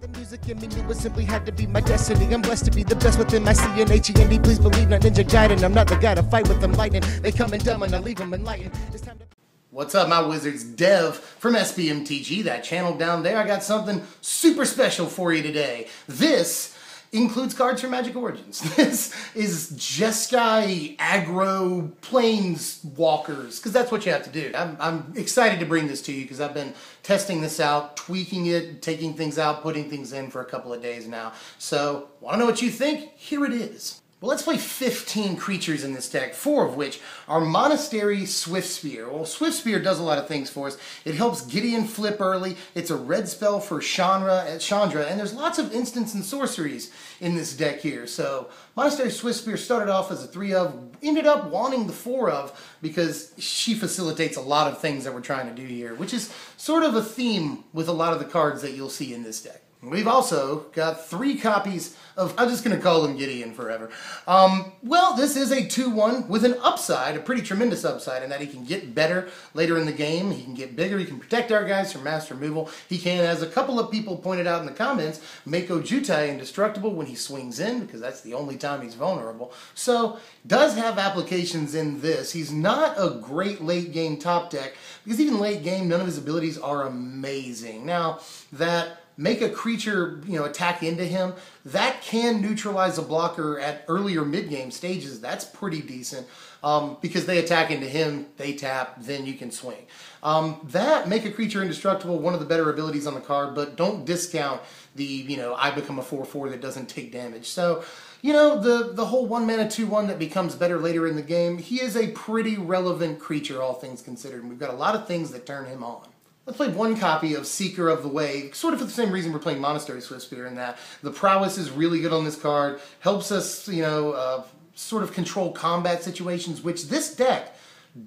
The music in me knew it simply had to be my destiny. I'm blessed to be the best within my CNHEND. Please believe not Ninja Gaiden. I'm not the guy to fight with them lightning. They come in dumb and I leave them enlightened. It's time to. What's up, my wizards? Dev from SBMTG, that channel down there. I got something super special for you today. This includes cards from Magic Origins. This is Jeskai aggro planeswalkers, because that's what you have to do. I'm, I'm excited to bring this to you because I've been testing this out, tweaking it, taking things out, putting things in for a couple of days now. So, want to know what you think? Here it is. Well, let's play 15 creatures in this deck, four of which are Monastery Swiftspear. Well, Swiftspear does a lot of things for us. It helps Gideon flip early. It's a red spell for Chandra, Chandra, and there's lots of instants and sorceries in this deck here. So, Monastery Swiftspear started off as a three of, ended up wanting the four of because she facilitates a lot of things that we're trying to do here, which is sort of a theme with a lot of the cards that you'll see in this deck. We've also got three copies of, I'm just going to call him Gideon forever. Um, well, this is a 2-1 with an upside, a pretty tremendous upside, in that he can get better later in the game. He can get bigger. He can protect our guys from mass removal. He can, as a couple of people pointed out in the comments, make Ojutai indestructible when he swings in, because that's the only time he's vulnerable. So, does have applications in this. He's not a great late game top deck, because even late game, none of his abilities are amazing. Now, that make a creature, you know, attack into him, that can neutralize a blocker at earlier mid-game stages. That's pretty decent um, because they attack into him, they tap, then you can swing. Um, that make a creature indestructible, one of the better abilities on the card, but don't discount the, you know, I become a 4-4 that doesn't take damage. So, you know, the, the whole 1 mana 2-1 that becomes better later in the game, he is a pretty relevant creature, all things considered. And we've got a lot of things that turn him on. Let's play one copy of Seeker of the Way, sort of for the same reason we're playing Monastery Swiftspear in that the prowess is really good on this card, helps us, you know, uh, sort of control combat situations, which this deck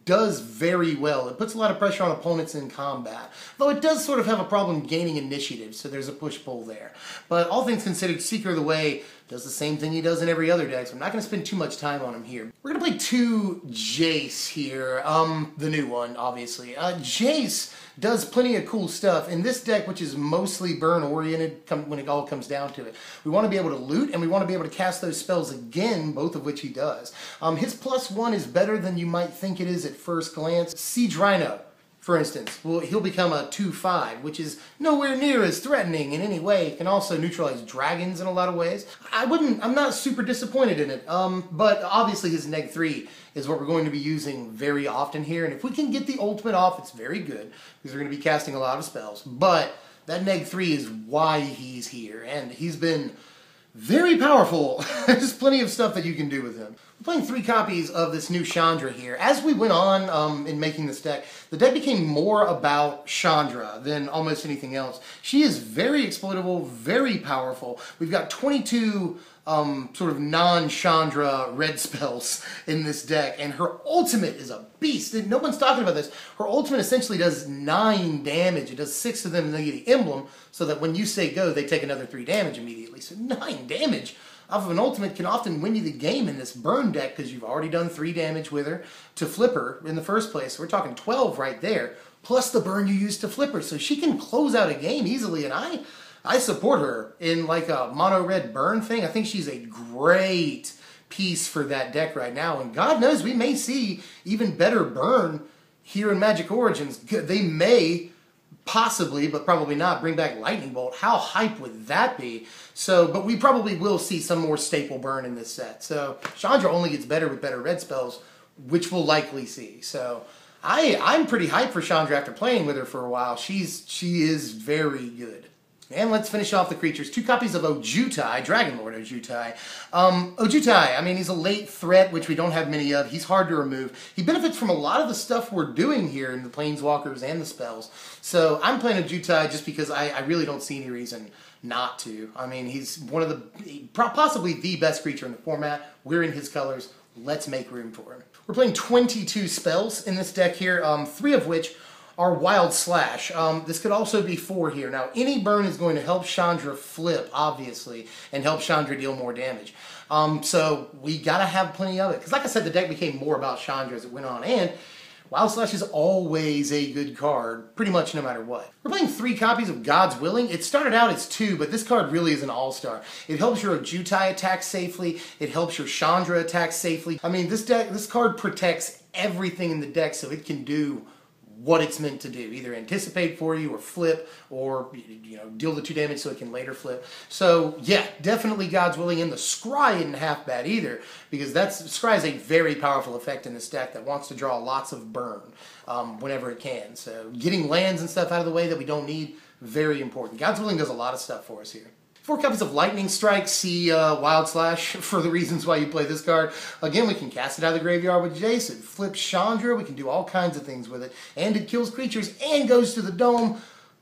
does very well. It puts a lot of pressure on opponents in combat, though it does sort of have a problem gaining initiative, so there's a push-pull there. But all things considered, Seeker of the Way does the same thing he does in every other deck, so I'm not going to spend too much time on him here. We're going to play two Jace here, um, the new one, obviously. Uh, Jace does plenty of cool stuff. In this deck, which is mostly burn-oriented when it all comes down to it, we want to be able to loot and we want to be able to cast those spells again, both of which he does. Um, his plus one is better than you might think it is at first glance. Siege Rhino for instance, well, he'll become a 2-5, which is nowhere near as threatening in any way. It can also neutralize dragons in a lot of ways. I wouldn't, I'm not super disappointed in it, um, but obviously his neg 3 is what we're going to be using very often here, and if we can get the ultimate off, it's very good, because we're going to be casting a lot of spells, but that neg 3 is why he's here, and he's been very powerful. There's plenty of stuff that you can do with him. I'm playing three copies of this new Chandra here. As we went on um, in making this deck, the deck became more about Chandra than almost anything else. She is very exploitable, very powerful. We've got 22 um, sort of non-Chandra red spells in this deck, and her ultimate is a beast. No one's talking about this. Her ultimate essentially does nine damage. It does six of them, and they get the emblem, so that when you say go, they take another three damage immediately. So nine damage off of an ultimate can often win you the game in this burn deck because you've already done three damage with her to flip her in the first place. we're talking 12 right there, plus the burn you use to flip her. So she can close out a game easily, and I, I support her in like a mono red burn thing. I think she's a great piece for that deck right now, and God knows we may see even better burn here in Magic Origins. They may possibly, but probably not, bring back Lightning Bolt. How hype would that be? So, but we probably will see some more staple burn in this set. So, Chandra only gets better with better red spells, which we'll likely see. So, I I'm pretty hyped for Chandra after playing with her for a while. She's she is very good. And let's finish off the creatures. Two copies of Ojutai, Dragon Lord Ojutai. Um, Ojutai, I mean, he's a late threat, which we don't have many of. He's hard to remove. He benefits from a lot of the stuff we're doing here in the Planeswalkers and the spells. So I'm playing Ojutai just because I, I really don't see any reason not to. I mean, he's one of the, possibly the best creature in the format. We're in his colors. Let's make room for him. We're playing 22 spells in this deck here, um, three of which our Wild Slash. Um, this could also be four here. Now, any burn is going to help Chandra flip, obviously, and help Chandra deal more damage. Um, so we got to have plenty of it. Because like I said, the deck became more about Chandra as it went on. And Wild Slash is always a good card, pretty much no matter what. We're playing three copies of God's Willing. It started out as two, but this card really is an all-star. It helps your Ojutai attack safely. It helps your Chandra attack safely. I mean, this deck, this card protects everything in the deck, so it can do what it's meant to do. Either anticipate for you or flip or you know deal the two damage so it can later flip. So yeah definitely god's willing. And the scry isn't half bad either because that's scry is a very powerful effect in this deck that wants to draw lots of burn um, whenever it can. So getting lands and stuff out of the way that we don't need very important. God's willing does a lot of stuff for us here Four copies of Lightning Strike, see uh, Wild Slash for the reasons why you play this card. Again, we can cast it out of the graveyard with Jason. Flip Chandra, we can do all kinds of things with it. And it kills creatures and goes to the dome.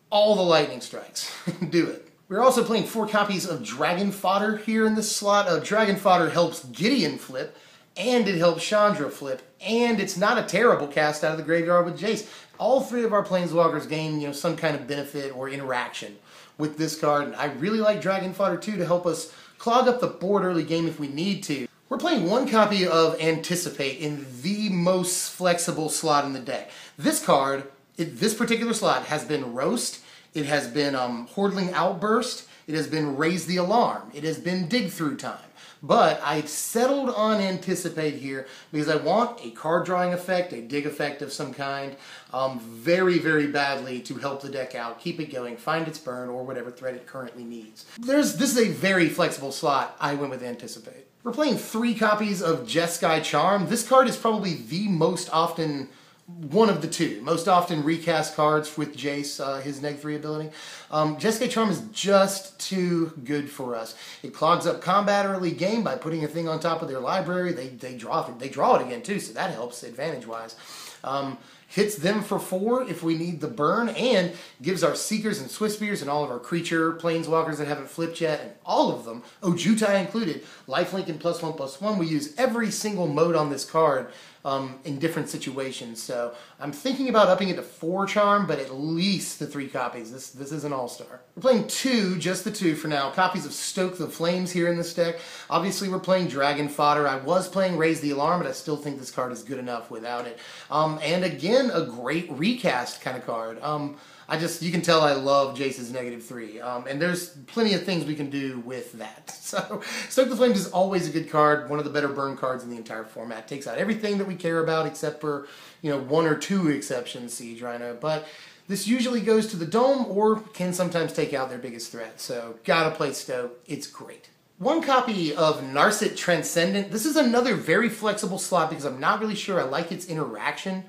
All the Lightning Strikes. do it. We're also playing four copies of Dragon Fodder here in this slot. Uh, Dragon Fodder helps Gideon flip, and it helps Chandra flip, and it's not a terrible cast out of the graveyard with Jace. All three of our Planeswalkers gain you know, some kind of benefit or interaction with this card. And I really like Dragon Fodder 2 to help us clog up the board early game if we need to. We're playing one copy of Anticipate in the most flexible slot in the deck. This card, it, this particular slot, has been Roast, it has been um, Hordeling Outburst, it has been Raise the Alarm, it has been Dig Through Time. But I settled on Anticipate here because I want a card drawing effect, a dig effect of some kind, um, very, very badly to help the deck out, keep it going, find its burn, or whatever threat it currently needs. There's This is a very flexible slot. I went with Anticipate. We're playing three copies of Jeskai Charm. This card is probably the most often one of the two. Most often recast cards with Jace, uh, his neg 3 ability. Um, Jeskai Charm is just too good for us. It clogs up combat early game by putting a thing on top of their library. They, they, draw, it, they draw it again too, so that helps advantage-wise. Um, hits them for four if we need the burn, and gives our Seekers and Swiftspears and all of our creature planeswalkers that haven't flipped yet, and all of them, Ojutai included, lifelink and plus one plus one. We use every single mode on this card um, in different situations. So I'm thinking about upping it to four charm, but at least the three copies. This this is an all-star. We're playing two, just the two for now, copies of Stoke the Flames here in this deck. Obviously we're playing Dragon Fodder. I was playing Raise the Alarm, but I still think this card is good enough without it. Um, and again, a great recast kind of card. Um, I just, you can tell I love Jace's negative three. Um, and there's plenty of things we can do with that. So, Stoke the Flames is always a good card, one of the better burn cards in the entire format. Takes out everything that we care about except for, you know, one or two exceptions, Siege Rhino. But this usually goes to the dome or can sometimes take out their biggest threat. So, gotta play Stoke. It's great. One copy of Narset Transcendent. This is another very flexible slot because I'm not really sure I like its interaction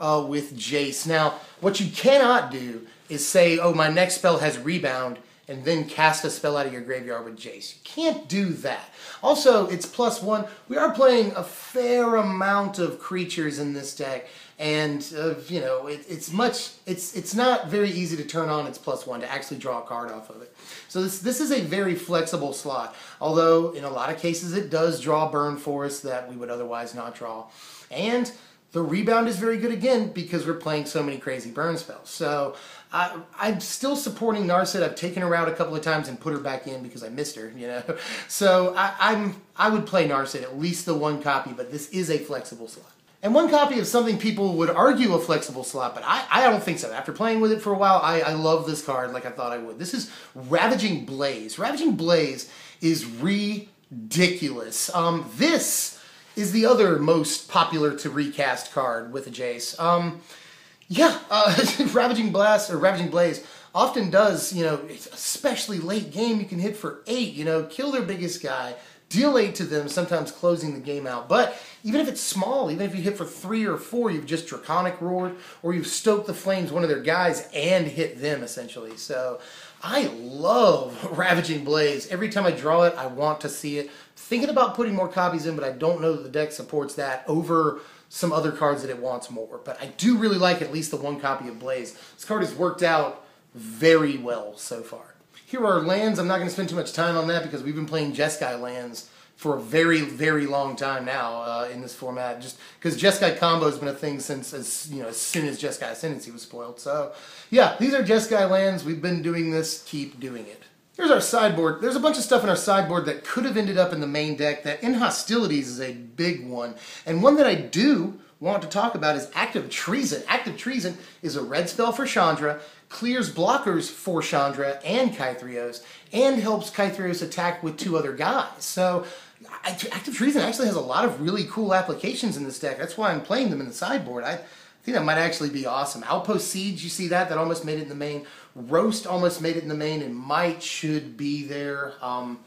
uh, with Jace. Now, what you cannot do is say, oh, my next spell has rebound, and then cast a spell out of your graveyard with Jace. You can't do that. Also, it's plus one. We are playing a fair amount of creatures in this deck, and uh, you know it, it's much. It's it's not very easy to turn on its plus one to actually draw a card off of it. So this this is a very flexible slot. Although in a lot of cases it does draw burn for us that we would otherwise not draw, and the rebound is very good again because we're playing so many crazy burn spells. So I, am still supporting Narset. I've taken her out a couple of times and put her back in because I missed her, you know. So I, I'm I would play Narset at least the one copy, but this is a flexible slot. And one copy of something people would argue a flexible slot, but I, I don't think so. After playing with it for a while, I, I love this card like I thought I would. This is Ravaging Blaze. Ravaging Blaze is ridiculous. Um, this is the other most popular to recast card with a Jace. Um, yeah, uh, Ravaging Blast or Ravaging Blaze often does, you know, especially late game, you can hit for eight, you know, kill their biggest guy, eight to them, sometimes closing the game out. But even if it's small, even if you hit for three or four, you've just Draconic Roared, or you've stoked the flames, one of their guys, and hit them essentially. So I love Ravaging Blaze. Every time I draw it, I want to see it. Thinking about putting more copies in, but I don't know that the deck supports that over some other cards that it wants more. But I do really like at least the one copy of Blaze. This card has worked out very well so far. Here are lands. I'm not going to spend too much time on that because we've been playing Jeskai lands for a very, very long time now uh, in this format. Just because Jeskai combo has been a thing since as you know as soon as Jeskai Ascendancy was spoiled. So yeah, these are Jeskai lands. We've been doing this. Keep doing it. Here's our sideboard. There's a bunch of stuff in our sideboard that could have ended up in the main deck that End Hostilities is a big one, and one that I do want to talk about is Act of Treason. Act of Treason is a red spell for Chandra, clears blockers for Chandra and Kythrios, and helps Kythrios attack with two other guys. So Act of Treason actually has a lot of really cool applications in this deck. That's why I'm playing them in the sideboard. I think that might actually be awesome. Outpost Siege, you see that? That almost made it in the main. Roast almost made it in the main, and Might should be there. Um,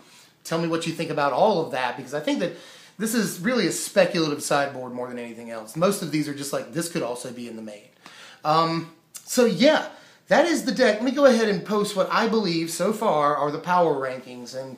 tell me what you think about all of that, because I think that this is really a speculative sideboard more than anything else. Most of these are just like, this could also be in the main. Um, so yeah, that is the deck. Let me go ahead and post what I believe so far are the power rankings. And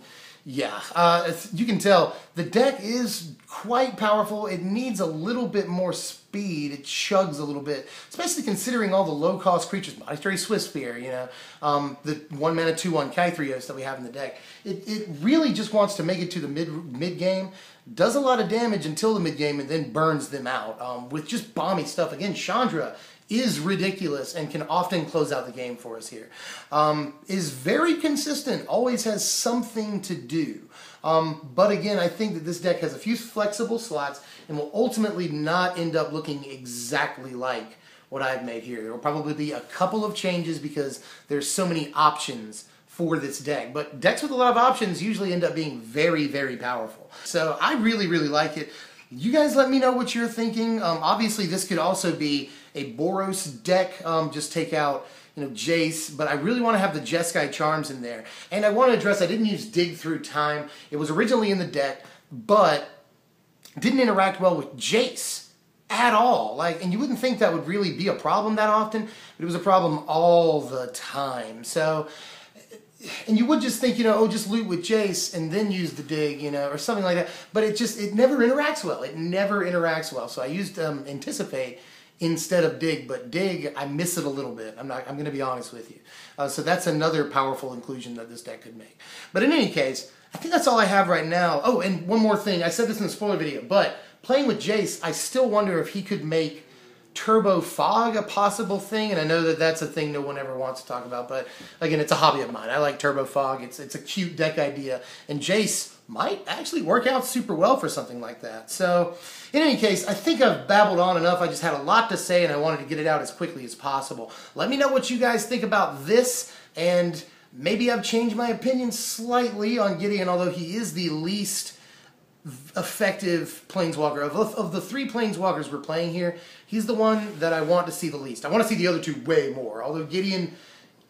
yeah, uh, you can tell the deck is quite powerful. It needs a little bit more speed. It chugs a little bit, especially considering all the low-cost creatures. Monastery Swiftspear, you know, um, the one mana two one Kythrios that we have in the deck. It, it really just wants to make it to the mid mid game. Does a lot of damage until the mid game and then burns them out um, with just bomby stuff. Again, Chandra is ridiculous and can often close out the game for us here. Um, is very consistent, always has something to do. Um, but again, I think that this deck has a few flexible slots and will ultimately not end up looking exactly like what I've made here. There will probably be a couple of changes because there's so many options for this deck. But decks with a lot of options usually end up being very, very powerful. So I really, really like it. You guys let me know what you're thinking. Um, obviously, this could also be a Boros deck. Um, just take out you know, Jace, but I really want to have the Jeskai Charms in there. And I want to address, I didn't use Dig Through Time. It was originally in the deck, but didn't interact well with Jace at all. Like, and you wouldn't think that would really be a problem that often, but it was a problem all the time. So, and you would just think, you know, oh, just loot with Jace and then use the dig, you know, or something like that. But it just, it never interacts well. It never interacts well. So I used um, Anticipate instead of dig, but dig, I miss it a little bit. I'm not, I'm going to be honest with you. Uh, so that's another powerful inclusion that this deck could make. But in any case, I think that's all I have right now. Oh, and one more thing. I said this in the spoiler video, but playing with Jace, I still wonder if he could make turbo fog a possible thing and i know that that's a thing no one ever wants to talk about but again it's a hobby of mine i like turbo fog it's it's a cute deck idea and jace might actually work out super well for something like that. So in any case i think i've babbled on enough. I just had a lot to say and i wanted to get it out as quickly as possible. Let me know what you guys think about this and maybe i've changed my opinion slightly on gideon although he is the least effective planeswalker. Of, of the three planeswalkers we're playing here he's the one that i want to see the least. I want to see the other two way more. Although gideon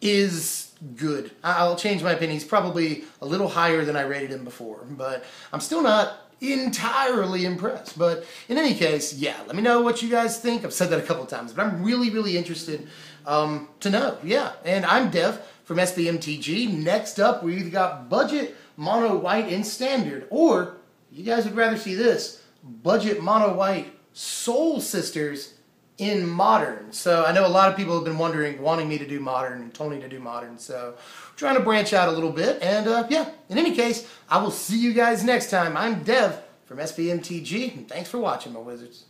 is good. I'll change my opinion. He's probably a little higher than i rated him before but i'm still not entirely impressed. But in any case yeah let me know what you guys think. I've said that a couple times but i'm really really interested um, to know. Yeah and i'm dev from sbmtg next up we either got budget mono white and standard or you guys would rather see this budget mono white Soul Sisters in modern. So I know a lot of people have been wondering, wanting me to do modern and Tony to do modern. So trying to branch out a little bit. And uh, yeah, in any case, I will see you guys next time. I'm Dev from SBMTG, and thanks for watching, my wizards.